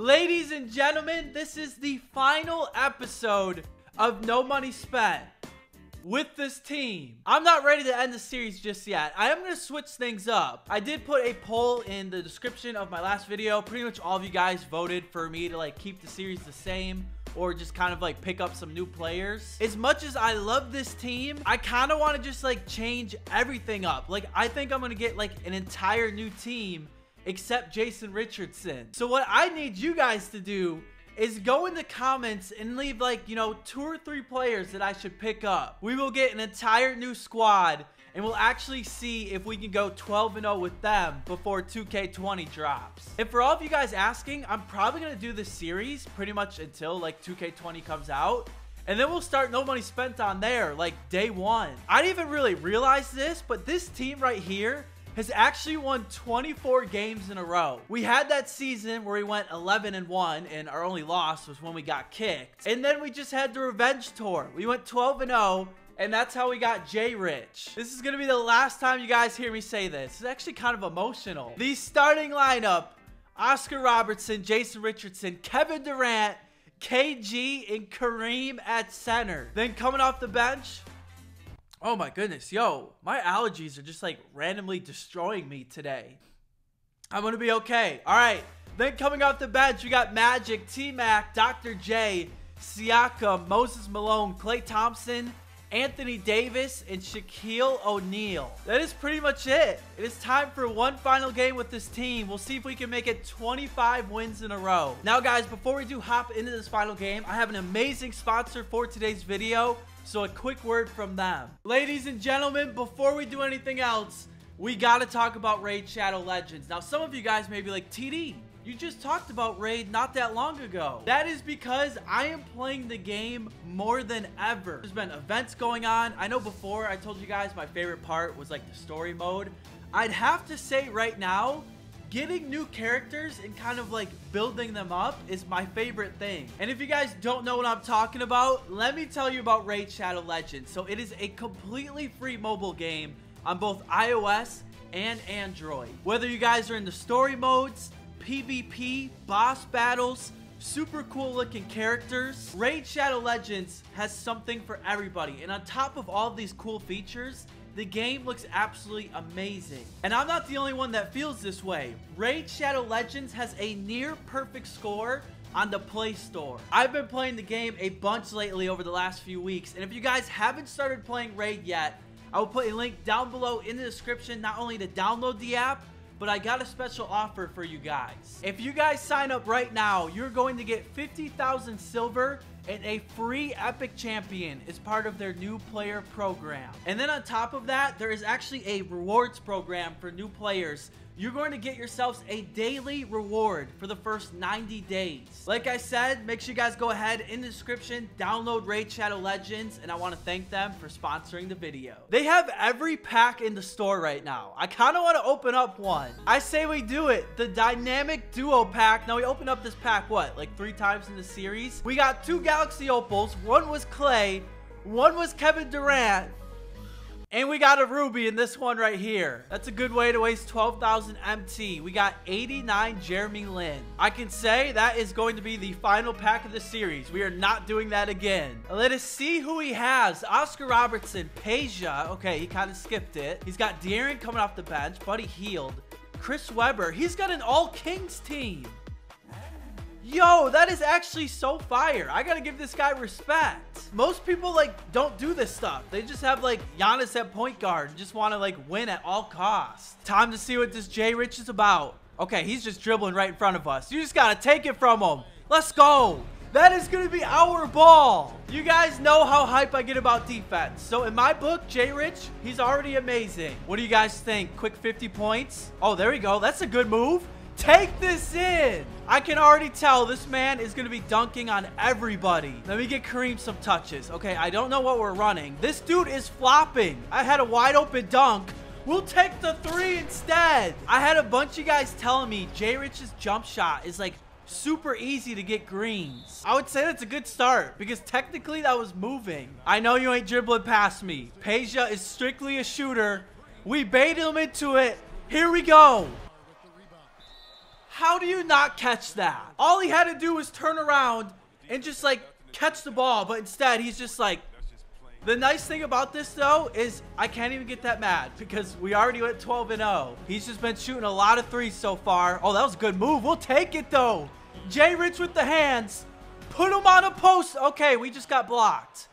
Ladies and gentlemen, this is the final episode of No Money Spent with this team. I'm not ready to end the series just yet. I am going to switch things up. I did put a poll in the description of my last video. Pretty much all of you guys voted for me to like keep the series the same or just kind of like pick up some new players. As much as I love this team, I kind of want to just like change everything up. Like I think I'm going to get like an entire new team except Jason Richardson. So what I need you guys to do is go in the comments and leave like, you know, two or three players that I should pick up. We will get an entire new squad and we'll actually see if we can go 12 and 0 with them before 2K20 drops. And for all of you guys asking, I'm probably going to do this series pretty much until like 2K20 comes out. And then we'll start no money spent on there like day one. I didn't even really realize this, but this team right here has actually won 24 games in a row. We had that season where we went 11 and 1 and our only loss was when we got kicked. And then we just had the revenge tour. We went 12 and 0 and that's how we got Jay Rich. This is to be the last time you guys hear me say this. It's actually kind of emotional. The starting lineup, Oscar Robertson, Jason Richardson, Kevin Durant, KG, and Kareem at center. Then coming off the bench, Oh my goodness, yo, my allergies are just like randomly destroying me today. I'm gonna be okay. All right, then coming off the bench, we got Magic, T Mac, Dr. J, Siakam, Moses Malone, Klay Thompson, Anthony Davis, and Shaquille O'Neal. That is pretty much it. It is time for one final game with this team. We'll see if we can make it 25 wins in a row. Now, guys, before we do hop into this final game, I have an amazing sponsor for today's video. So a quick word from them. Ladies and gentlemen, before we do anything else, we gotta talk about Raid Shadow Legends. Now, some of you guys may be like, TD, you just talked about Raid not that long ago. That is because I am playing the game more than ever. There's been events going on. I know before I told you guys my favorite part was like the story mode. I'd have to say right now, getting new characters and kind of like building them up is my favorite thing. And if you guys don't know what I'm talking about, let me tell you about Raid Shadow Legends. So it is a completely free mobile game on both iOS and Android. Whether you guys are in the story modes, PvP, boss battles, super cool looking characters. Raid Shadow Legends has something for everybody. And on top of all these cool features, the game looks absolutely amazing. And I'm not the only one that feels this way. Raid Shadow Legends has a near perfect score on the Play Store. I've been playing the game a bunch lately over the last few weeks, and if you guys haven't started playing Raid yet, I will put a link down below in the description not only to download the app, but I got a special offer for you guys. If you guys sign up right now, you're going to get 50,000 silver and a free Epic Champion is part of their new player program. And then on top of that, there is actually a rewards program for new players you're going to get yourselves a daily reward for the first 90 days. Like I said, make sure you guys go ahead in the description, download Raid Shadow Legends, and I want to thank them for sponsoring the video. They have every pack in the store right now. I kind of want to open up one. I say we do it. The Dynamic Duo pack. Now, we opened up this pack, what, like three times in the series? We got two Galaxy Opals. One was Klay. One was Kevin Durant. And we got a ruby in this one right here. That's a good way to waste 12,000 MT. We got 89 Jeremy Lin. I can say that is going to be the final pack of the series. We are not doing that again. Let us see who he has. Oscar Robertson, Peja. Okay, he kind of skipped it. He's got De'Aaron coming off the bench. Buddy Hield. Chris Webber. He's got an all-Kings team. Yo, that is actually so fire. I gotta give this guy respect. Most people, like, don't do this stuff. They just have, like, Giannis at point guard and just want to, like, win at all costs. Time to see what this Jay Rich is about. Okay, he's just dribbling right in front of us. You just gotta take it from him. Let's go. That is going to be our ball. You guys know how hype I get about defense. So in my book, Jay Rich, he's already amazing. What do you guys think? Quick 50 points? Oh, there we go. That's a good move. Take this in. I can already tell this man is going to be dunking on everybody. Let me get Kareem some touches. Okay, I don't know what we're running. This dude is flopping. I had a wide open dunk. We'll take the three instead. I had a bunch of guys telling me Jay Rich's jump shot is like super easy to get greens. I would say that's a good start because technically that was moving. I know you ain't dribbling past me. Peja is strictly a shooter. We baited him into it. Here we go. How do you not catch that? All he had to do was turn around and just like catch the ball. But instead, he's just like, the nice thing about this, though, is I can't even get that mad because we already went 12 and 0. He's just been shooting a lot of threes so far. Oh, that was a good move. We'll take it, though. Jay Rich with the hands. Put him on a post. Okay, we just got blocked.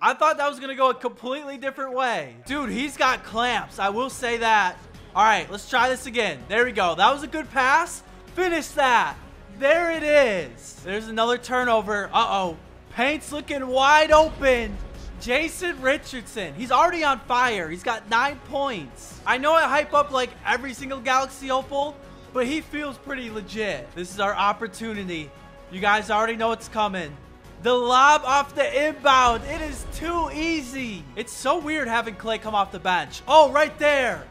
I thought that was going to go a completely different way. Dude, he's got clamps. I will say that. All right, let's try this again. There we go. That was a good pass. Finish that. There it is. There's another turnover. Uh-oh. Paint's looking wide open. Jason Richardson. He's already on fire. He's got nine points. I know I hype up like every single Galaxy Opal, but he feels pretty legit. This is our opportunity. You guys already know it's coming. The lob off the inbound. It is too easy. It's so weird having Klay come off the bench. Oh, right there.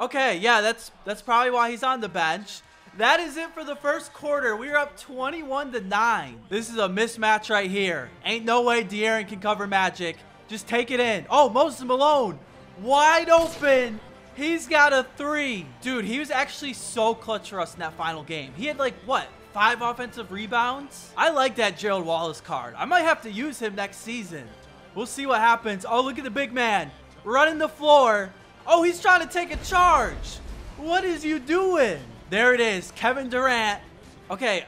Okay, yeah, that's that's probably why he's on the bench. That is it for the first quarter. We're up 21 to 9. This is a mismatch right here. Ain't no way De'Aaron can cover Magic. Just take it in. Oh, Moses Malone. Wide open. He's got a three. Dude, he was actually so clutch for us in that final game. He had like, what, five offensive rebounds? I like that Gerald Wallace card. I might have to use him next season. We'll see what happens. Oh, look at the big man. Running the floor. Oh, he's trying to take a charge. What is you doing? There it is, Kevin Durant. Okay,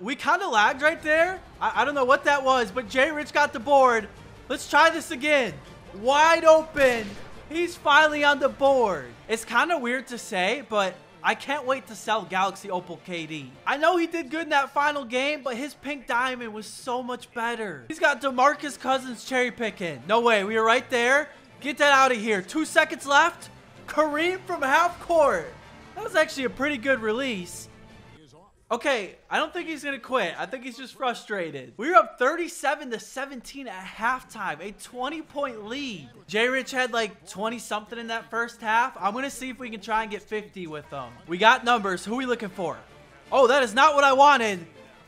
we kind of lagged right there. I, I, don't know what that was, but Jay Rich got the board. Let's try this again. Wide open. He's finally on the board. It's kind of weird to say, but I can't wait to sell Galaxy Opal KD. I know he did good in that final game, but his pink diamond was so much better. He's got DeMarcus Cousins cherry picking. No way, we were right there. Get that out of here. Two seconds left. Kareem from half court. That was actually a pretty good release. Okay, I don't think he's to quit. I think he's just frustrated. We were up 37 to 17 at halftime, a 20 point lead. Jay Rich had like 20 something in that first half. I'm to see if we can try and get 50 with them. We got numbers. Who are we looking for? Oh, that is not what I wanted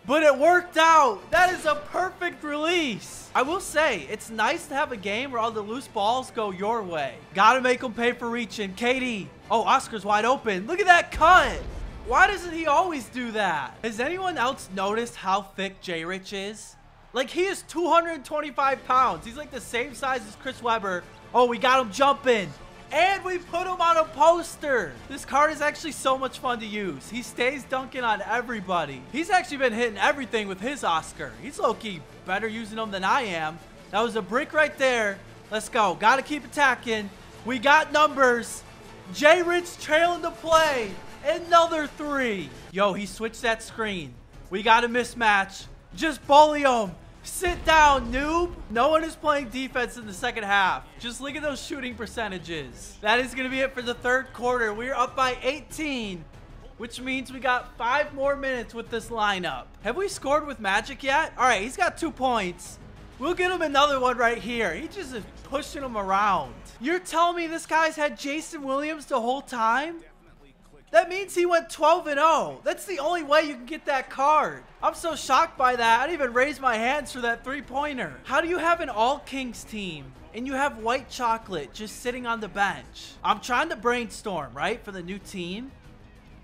but it worked out. That is a perfect release. I will say, it's nice to have a game where all the loose balls go your way. Gotta make them pay for reaching. KD. Oh, Oscar's wide open. Look at that cut. Why doesn't he always do that? Has anyone else noticed how thick J Rich is? Like, he is 225 pounds. He's like the same size as Chris Webber. Oh, we got him jumping. And we put him on a poster. This card is actually so much fun to use. He stays dunking on everybody. He's actually been hitting everything with his Oscar. He's low-key better using them than I am. That was a brick right there. Let's go. Got to keep attacking. We got numbers. Jay Rich trailing the play. Another three. Yo, he switched that screen. We got a mismatch. Just bully him. Sit down, noob. No one is playing defense in the second half. Just look at those shooting percentages. That is going to be it for the third quarter. We're up by 18, which means we got five more minutes with this lineup. Have we scored with Magic yet? All right, he's got two points. We'll get him another one right here. He just is pushing him around. You're telling me this guy's had Jason Williams the whole time? That means he went 12 and 0. That's the only way you can get that card. I'm so shocked by that. I didn't even raise my hands for that three-pointer. How do you have an all-Kings team and you have white chocolate just sitting on the bench? I'm trying to brainstorm, right, for the new team.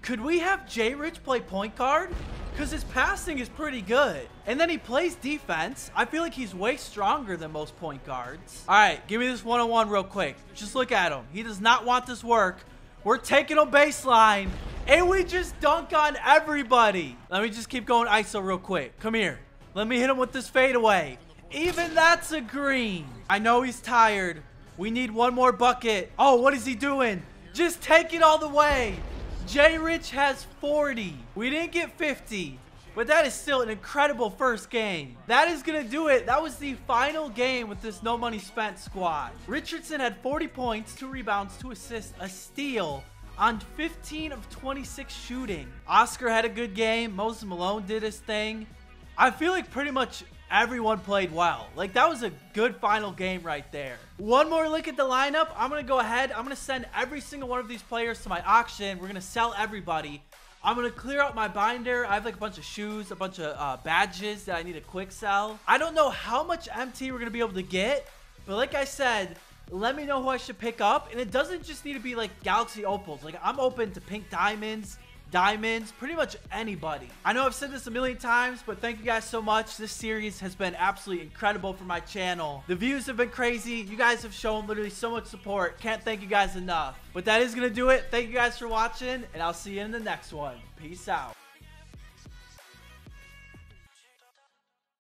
Could we have Jay Rich play point guard? Because his passing is pretty good. And then he plays defense. I feel like he's way stronger than most point guards. All right, give me this one-on-one real quick. Just look at him. He does not want this work. We're taking a baseline, and we just dunk on everybody. Let me just keep going ISO real quick. Come here. Let me hit him with this fadeaway. Even that's a green. I know he's tired. We need one more bucket. Oh, what is he doing? Just take it all the way. J Rich has 40. We didn't get 50. But that is still an incredible first game. That is going to do it. That was the final game with this no money spent squad. Richardson had 40 points, 2 rebounds, 2 assists, a steal on 15 of 26 shooting. Oscar had a good game. Moses Malone did his thing. I feel like pretty much everyone played well. Like, that was a good final game right there. One more look at the lineup. I'm going to go ahead. I'm going to send every single one of these players to my auction. We're going to sell everybody. I'm to clear out my binder. I have like a bunch of shoes, a bunch of uh, badges that I need to quick sell. I don't know how much MT we're to be able to get, but like I said, let me know who I should pick up. And it doesn't just need to be like Galaxy Opals. Like I'm open to pink diamonds, diamonds, pretty much anybody. I know I've said this a million times, but thank you guys so much. This series has been absolutely incredible for my channel. The views have been crazy. You guys have shown literally so much support. Can't thank you guys enough. But that is going to do it. Thank you guys for watching, and I'll see you in the next one. Peace out.